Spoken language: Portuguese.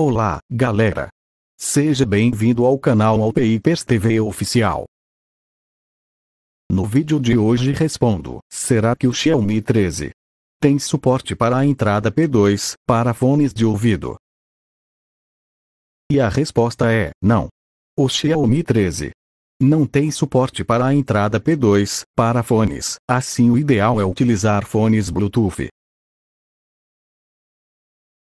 Olá, galera! Seja bem-vindo ao canal Alpeipers TV Oficial. No vídeo de hoje respondo, será que o Xiaomi 13 tem suporte para a entrada P2 para fones de ouvido? E a resposta é, não. O Xiaomi 13 não tem suporte para a entrada P2 para fones, assim o ideal é utilizar fones Bluetooth.